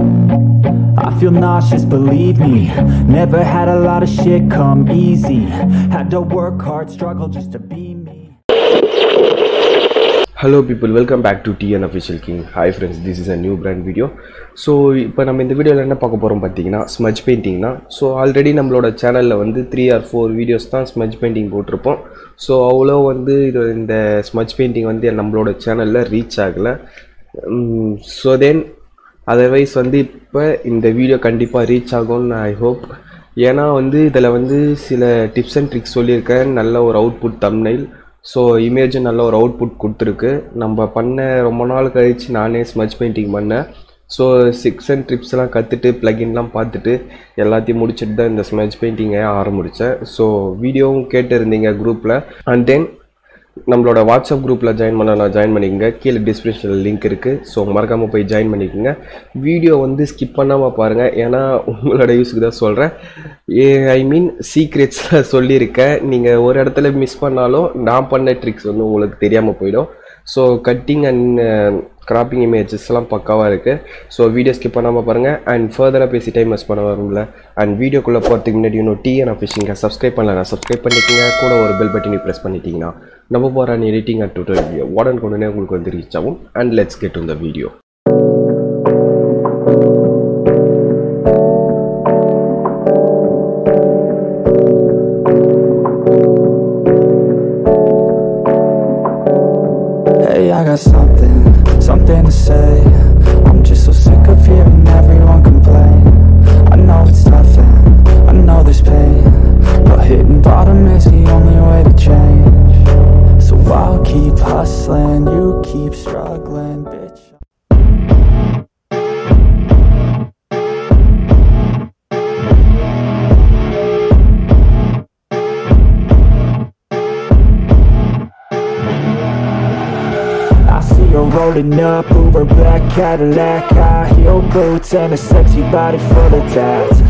I feel nauseous, believe me. Never had a lot of shit come easy. Had to work hard, struggle just to be me. Hello people welcome back to TN official king hi friends this is a new brand video so இப்போ நம்ம இந்த வீடியோவில் என்ன பார்க்க போகிறோம் பார்த்தீங்கன்னா smudge painting தான் so already நம்மளோட சேனலில் வந்து த்ரீ ஆர் ஃபோர் வீடியோஸ் தான் ஸ்மஜ் பெயிண்டிங் போட்டிருப்போம். ஸோ அவ்வளோ வந்து இது இந்த ஸ்மஜ் பெயிண்டிங் வந்து நம்மளோட சேனலில் ரீச் ஆகலை. ஸோ தென் அதர்வைஸ் வந்து இப்போ இந்த வீடியோ கண்டிப்பாக ரீச் ஆகும்னு ஐ ஹோப் ஏன்னா வந்து இதில் வந்து சில டிப்ஸ் அண்ட் ட்ரிக்ஸ் சொல்லியிருக்கேன். நல்ல ஒரு அவுட்புட் தம்னைல் ஸோ இமேஜும் நல்ல ஒரு அவுட்புட் கொடுத்துருக்கு. நம்ம பண்ண ரொம்ப நாள் கழித்து நானே ஸ்மச் பெயிண்டிங் பண்ணேன். ஸோ சிக்ஸ் அண்ட் ட்ரிப்ஸ்லாம் கற்றுட்டு ப்ளகின்லாம் பார்த்துட்டு எல்லாத்தையும் முடிச்சுட்டு தான் இந்த ஸ்மச் பெயிண்டிங்கை ஆரம்பித்தேன் ஸோ வீடியோவும் கேட்டிருந்தீங்க குரூப்பில் அண்ட் தென் நம்மளோட வாட்ஸ்அப் குரூப்பில் ஜாயின் பண்ண நான் ஜாயின் பண்ணிக்கோங்க. கீழே டிஸ்கிரிப்ஷனில் லிங்க் இருக்குது ஸோ மறக்காமல் போய் ஜாயின் பண்ணிக்கோங்க. வீடியோ வந்து ஸ்கிப் பண்ணாமல் பாருங்கள் ஏன்னா உங்களோட யூஸுக்கு தான் சொல்கிறேன் ஐ மீன் சீக்ரெட்ஸில் சொல்லியிருக்கேன். நீங்கள் ஒரு இடத்துல மிஸ் பண்ணாலும் நான் பண்ண ட்ரிக்ஸ் வந்து உங்களுக்கு தெரியாமல் போயிடும். ஸோ கட்டிங் அண்ட் கிராப்பிங் இமேஜஸ்லாம் பக்காவாக இருக்குது ஸோ வீடியோ ஸ்கிப் பண்ணாமல் பாருங்கள் அண்ட் ஃபர்தராக பேசி டைம் மிஸ் பண்ண வரும்ல. அண்ட் வீடியோக்குள்ளே போகிறதுக்கு முன்னாடி இன்னும் டிஎன் அண்ட் சப்ஸ்கிரைப் பண்ணல சப்ஸ்கிரைப் பண்ணிட்டீங்க கூட ஒரு பெல் பட்டனை ப்ரெஸ் பண்ணிட்டீங்கன்னா நம்ம போகிற எடிட்டிங் அண்ட் டுட்டர் வீடியோ உடனே உங்களுக்கு வந்து ரீச் ஆகும். அண்ட் லெட்ஸ் கெட் இந்த video got something, something to say. I'm just so sick of hearing everyone complain. I know it's nothing, I know there's pain. But hitting bottom is the only way to change. So I'll keep hustling, you keep struggling, rolling up, Uber black Cadillac High heel boots and a sexy body full of tats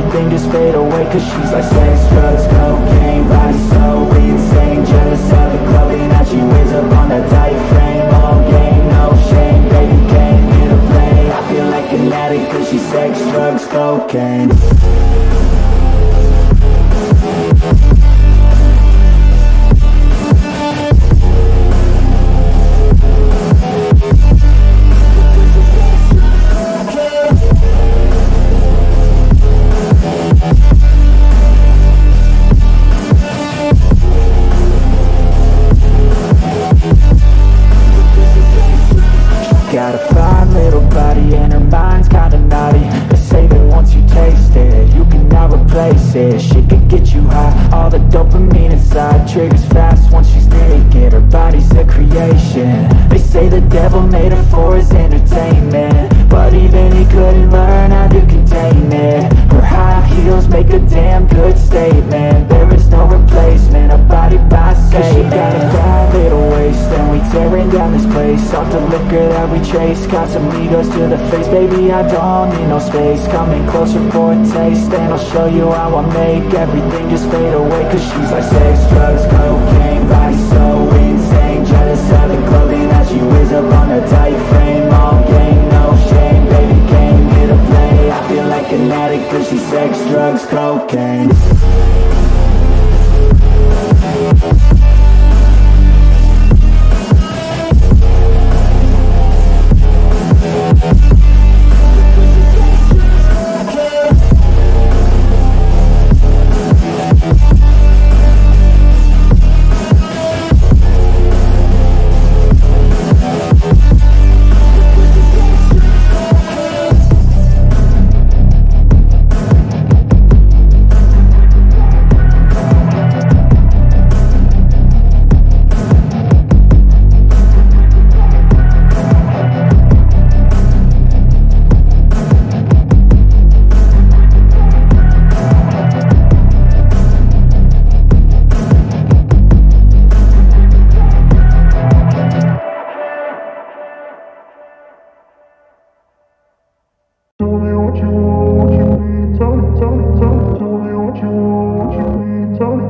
Everything just fade away Cause she's like sex, drugs, cocaine Body so insane Jealous for his entertainment. But even he couldn't learn how to contain it. Her high heels make a damn good statement. There is no replacement, a body by Cause she got a bad little waist And we tearing down this place. Off the liquor that we chase Casamigos to the face. Baby, I don't need no space. Coming closer for a taste And I'll show you how I make Everything just fade away. Cause she's like sex, drugs,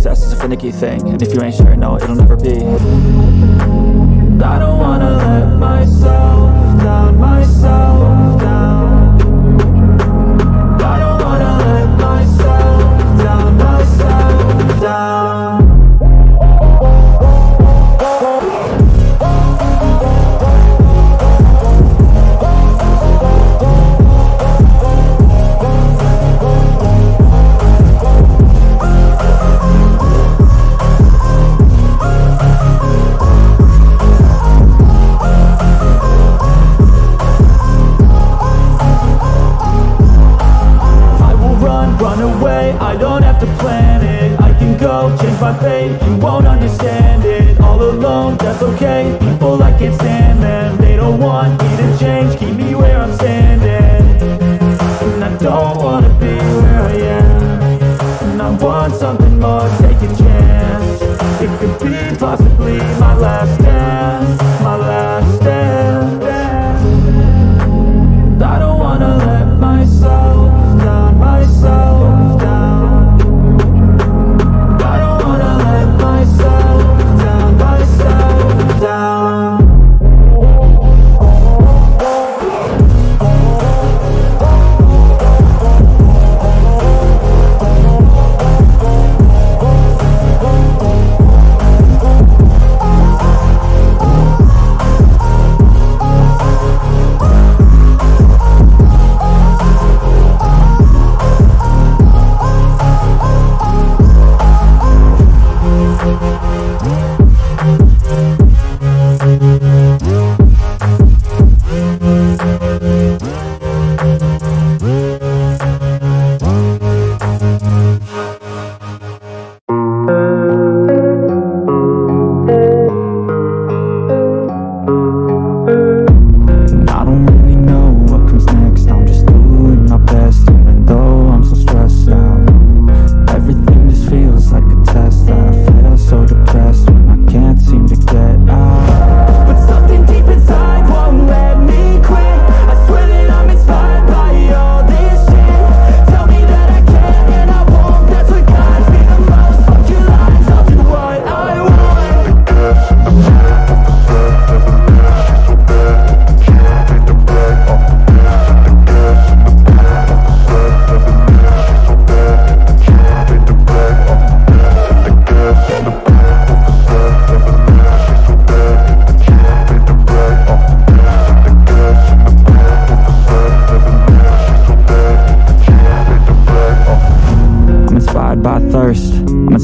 success is a finicky thing. And if you ain't sure, no, it'll never be. I don't wanna let myself change my fate, you won't understand it. All alone, that's okay, people I can't stand them They don't want me to change, keep me where I'm standing. And I don't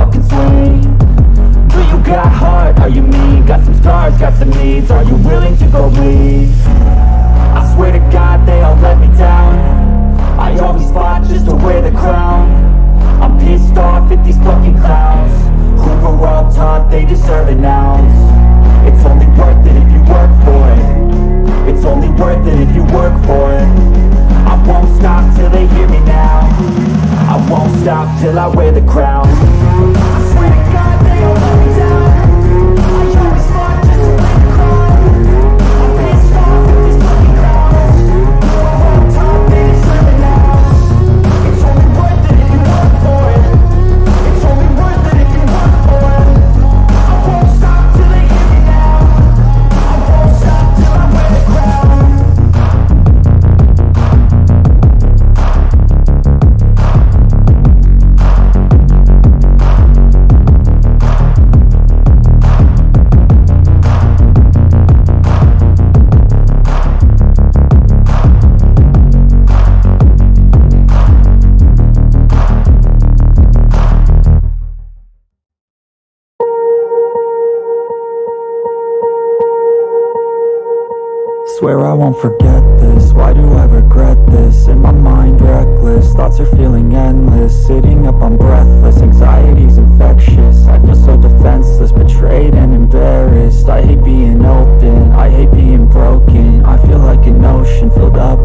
fucking swing. Do you got heart? Are you mean? Got some scars, got some needs. Are you willing to go bleed? I swear to God they all let me down I always fought just to wear the crown I'm pissed off at these fucking clowns Who were all taught they deserve an ounce It's only worth it if you work for it It's only worth it if you work for it Swear I won't forget this, why do I regret this? In my mind reckless, thoughts are feeling endless. Sitting up, I'm breathless, anxiety's infectious. I feel so defenseless, betrayed and embarrassed. I hate being open, I hate being broken. I feel like an ocean filled up